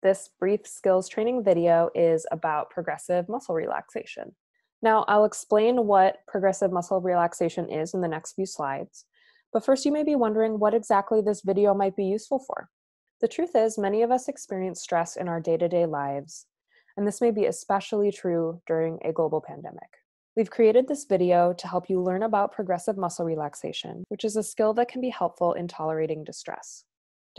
This brief skills training video is about progressive muscle relaxation. Now, I'll explain what progressive muscle relaxation is in the next few slides, but first you may be wondering what exactly this video might be useful for. The truth is, many of us experience stress in our day to day lives, and this may be especially true during a global pandemic. We've created this video to help you learn about progressive muscle relaxation, which is a skill that can be helpful in tolerating distress.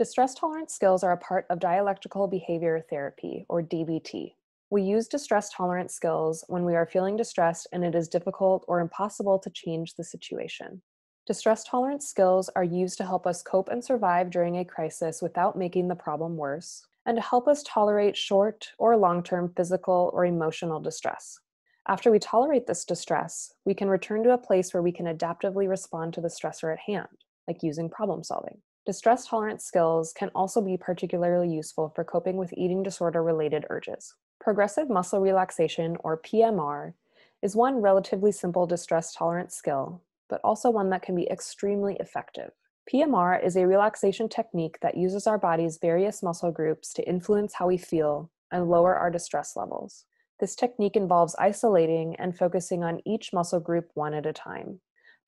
Distress tolerance skills are a part of dialectical behavior therapy, or DBT. We use distress tolerance skills when we are feeling distressed and it is difficult or impossible to change the situation. Distress tolerance skills are used to help us cope and survive during a crisis without making the problem worse, and to help us tolerate short or long term physical or emotional distress. After we tolerate this distress, we can return to a place where we can adaptively respond to the stressor at hand, like using problem solving. Distress tolerance skills can also be particularly useful for coping with eating disorder related urges. Progressive muscle relaxation, or PMR, is one relatively simple distress tolerance skill, but also one that can be extremely effective. PMR is a relaxation technique that uses our body's various muscle groups to influence how we feel and lower our distress levels. This technique involves isolating and focusing on each muscle group one at a time.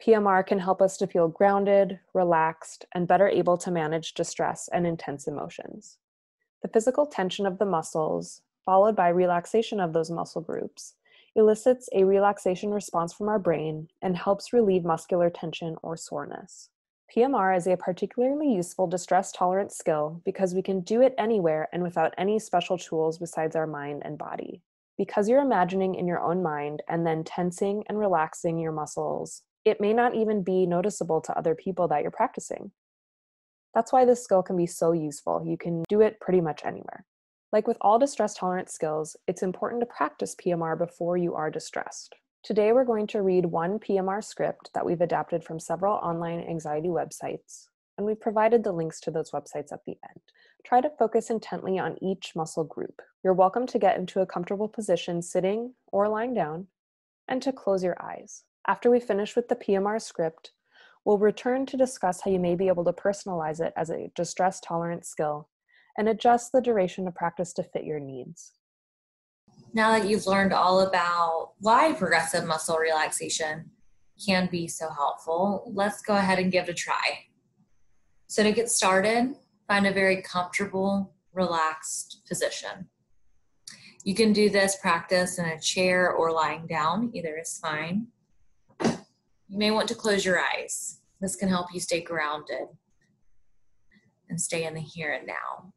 PMR can help us to feel grounded, relaxed, and better able to manage distress and intense emotions. The physical tension of the muscles, followed by relaxation of those muscle groups, elicits a relaxation response from our brain and helps relieve muscular tension or soreness. PMR is a particularly useful distress tolerance skill because we can do it anywhere and without any special tools besides our mind and body. Because you're imagining in your own mind and then tensing and relaxing your muscles, it may not even be noticeable to other people that you're practicing. That's why this skill can be so useful. You can do it pretty much anywhere. Like with all distress tolerance skills, it's important to practice PMR before you are distressed. Today, we're going to read one PMR script that we've adapted from several online anxiety websites, and we've provided the links to those websites at the end. Try to focus intently on each muscle group. You're welcome to get into a comfortable position sitting or lying down and to close your eyes. After we finish with the PMR script, we'll return to discuss how you may be able to personalize it as a distress tolerance skill and adjust the duration of practice to fit your needs. Now that you've learned all about why progressive muscle relaxation can be so helpful, let's go ahead and give it a try. So, to get started, Find a very comfortable, relaxed position. You can do this practice in a chair or lying down, either is fine. You may want to close your eyes. This can help you stay grounded and stay in the here and now.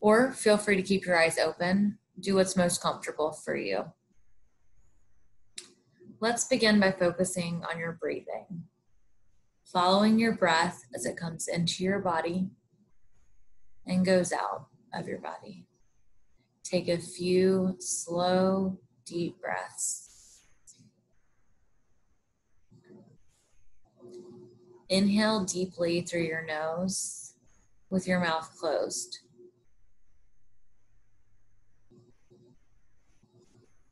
Or feel free to keep your eyes open. Do what's most comfortable for you. Let's begin by focusing on your breathing following your breath as it comes into your body and goes out of your body. Take a few slow, deep breaths. Inhale deeply through your nose with your mouth closed.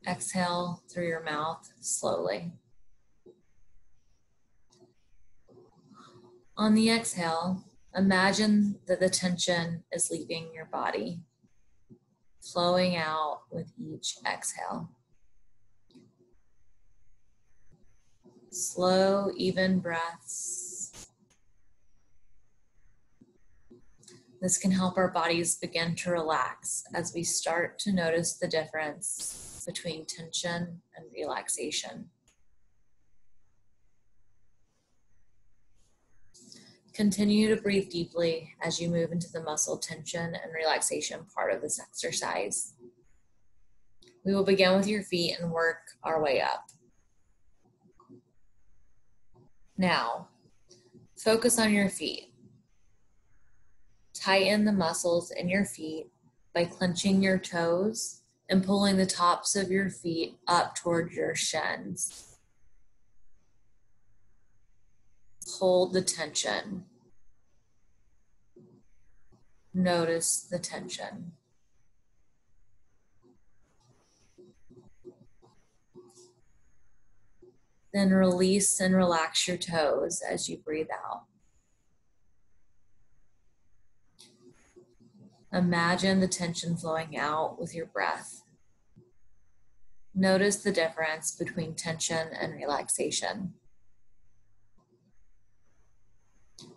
Exhale through your mouth slowly. On the exhale, imagine that the tension is leaving your body, flowing out with each exhale. Slow, even breaths. This can help our bodies begin to relax as we start to notice the difference between tension and relaxation. Continue to breathe deeply as you move into the muscle tension and relaxation part of this exercise. We will begin with your feet and work our way up. Now, focus on your feet. Tighten the muscles in your feet by clenching your toes and pulling the tops of your feet up toward your shins. Hold the tension. Notice the tension. Then release and relax your toes as you breathe out. Imagine the tension flowing out with your breath. Notice the difference between tension and relaxation.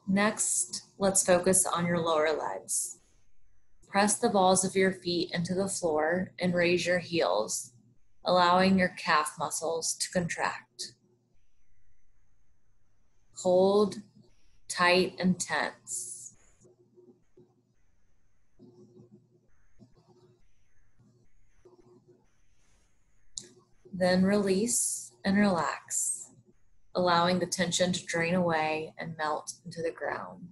Next, let's focus on your lower legs. Press the balls of your feet into the floor and raise your heels, allowing your calf muscles to contract. Hold tight and tense. Then release and relax, allowing the tension to drain away and melt into the ground.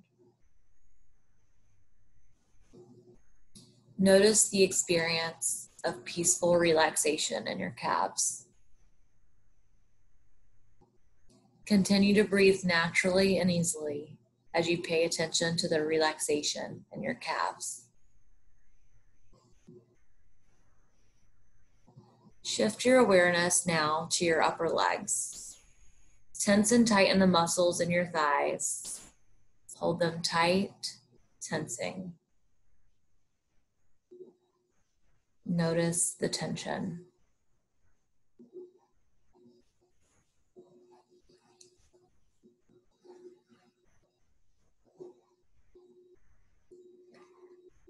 Notice the experience of peaceful relaxation in your calves. Continue to breathe naturally and easily as you pay attention to the relaxation in your calves. Shift your awareness now to your upper legs. Tense and tighten the muscles in your thighs. Hold them tight, tensing. Notice the tension.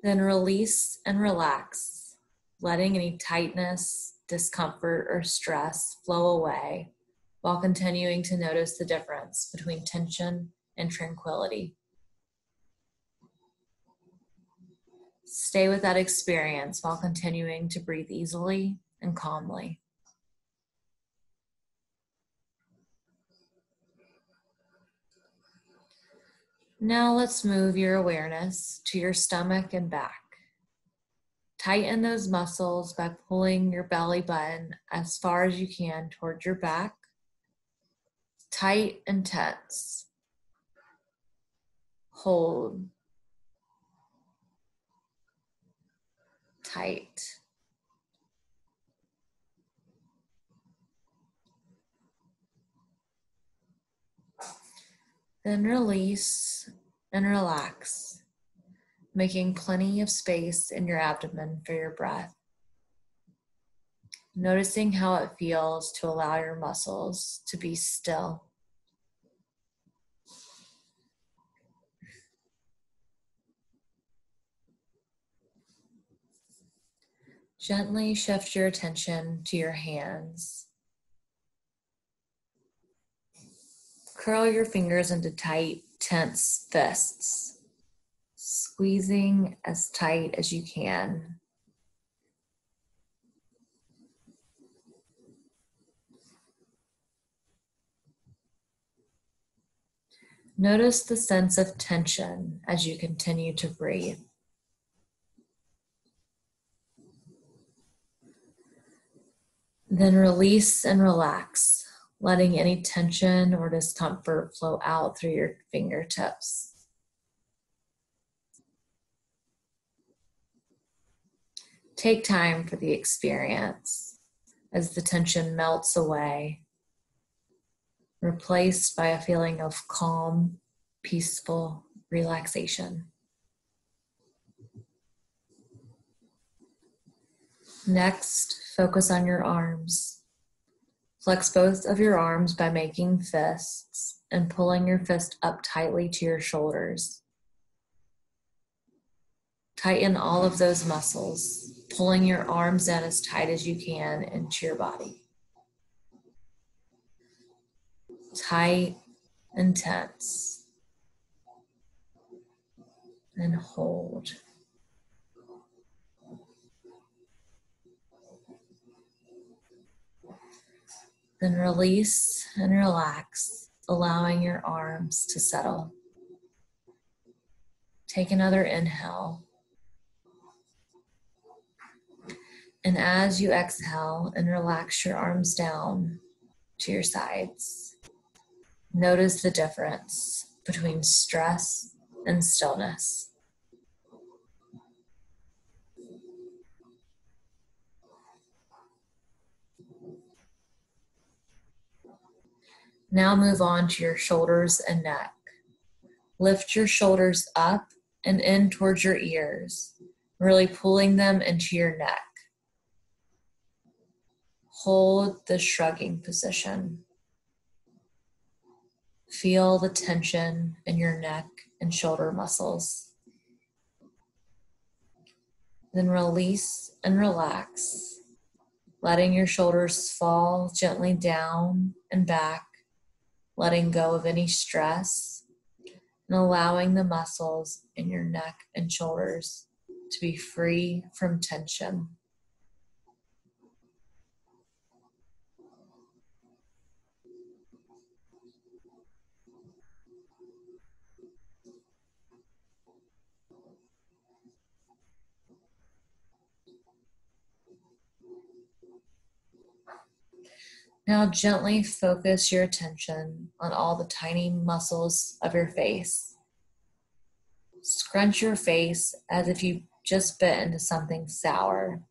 Then release and relax, letting any tightness, discomfort, or stress flow away while continuing to notice the difference between tension and tranquility. Stay with that experience while continuing to breathe easily and calmly. Now let's move your awareness to your stomach and back. Tighten those muscles by pulling your belly button as far as you can towards your back. Tight and tense. Hold. Tight. Then release and relax, making plenty of space in your abdomen for your breath. Noticing how it feels to allow your muscles to be still. Gently shift your attention to your hands Curl your fingers into tight, tense fists, squeezing as tight as you can. Notice the sense of tension as you continue to breathe. Then release and relax letting any tension or discomfort flow out through your fingertips. Take time for the experience as the tension melts away, replaced by a feeling of calm, peaceful relaxation. Next, focus on your arms. Flex both of your arms by making fists and pulling your fist up tightly to your shoulders. Tighten all of those muscles, pulling your arms in as tight as you can into your body. Tight and tense. And hold. Then release and relax, allowing your arms to settle. Take another inhale. And as you exhale and relax your arms down to your sides, notice the difference between stress and stillness. Now move on to your shoulders and neck. Lift your shoulders up and in towards your ears really pulling them into your neck. Hold the shrugging position. Feel the tension in your neck and shoulder muscles. Then release and relax, letting your shoulders fall gently down and back, letting go of any stress, and allowing the muscles in your neck and shoulders to be free from tension. Now, gently focus your attention on all the tiny muscles of your face. Scrunch your face as if you just bit into something sour.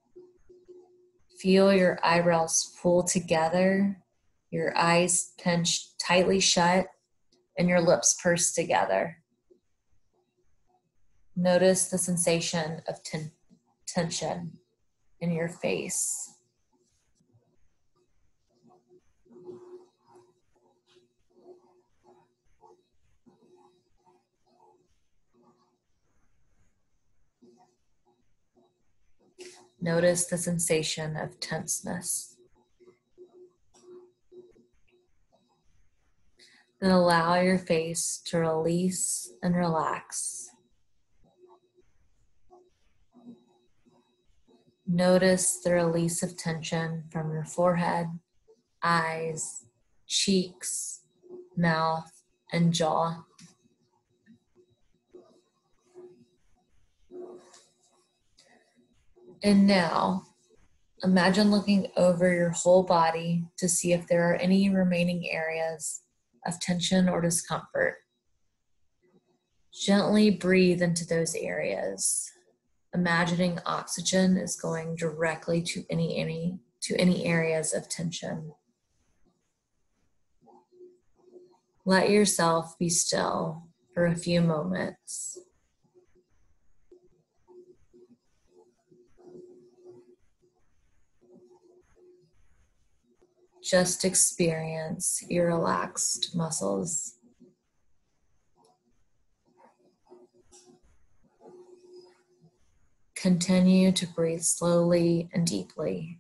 Feel your eyebrows pull together, your eyes pinched tightly shut, and your lips pursed together. Notice the sensation of ten- tension in your face. Notice the sensation of tenseness. Then allow your face to release and relax. Notice the release of tension from your forehead, eyes, cheeks, mouth, and jaw. And now, imagine looking over your whole body to see if there are any remaining areas of tension or discomfort. Gently breathe into those areas, imagining oxygen is going directly to any any to any areas of tension. Let yourself be still for a few moments. Just experience your relaxed muscles. Continue to breathe slowly and deeply.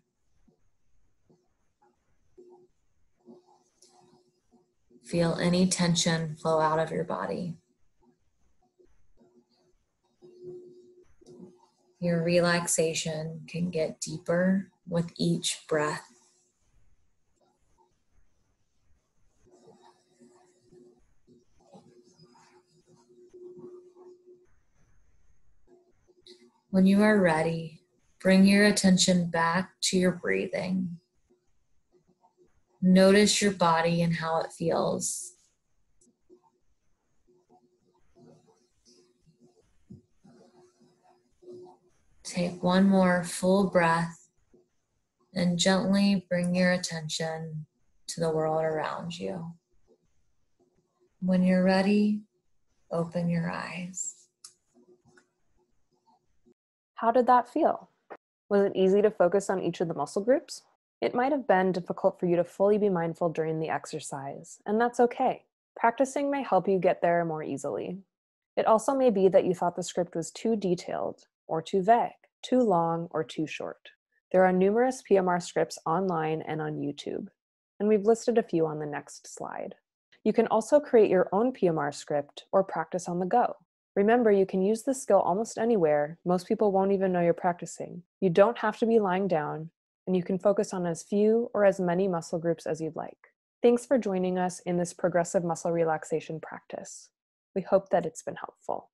Feel any tension flow out of your body. Your relaxation can get deeper with each breath. When you are ready, bring your attention back to your breathing. Notice your body and how it feels. Take one more full breath and gently bring your attention to the world around you. When you're ready, open your eyes. How did that feel? Was it easy to focus on each of the muscle groups? It might have been difficult for you to fully be mindful during the exercise, and that's okay. Practicing may help you get there more easily. It also may be that you thought the script was too detailed, or too vague, too long, or too short. There are numerous PMR scripts online and on YouTube, and we've listed a few on the next slide. You can also create your own PMR script or practice on the go. Remember, you can use this skill almost anywhere. Most people won't even know you're practicing. You don't have to be lying down, and you can focus on as few or as many muscle groups as you'd like. Thanks for joining us in this progressive muscle relaxation practice. We hope that it's been helpful.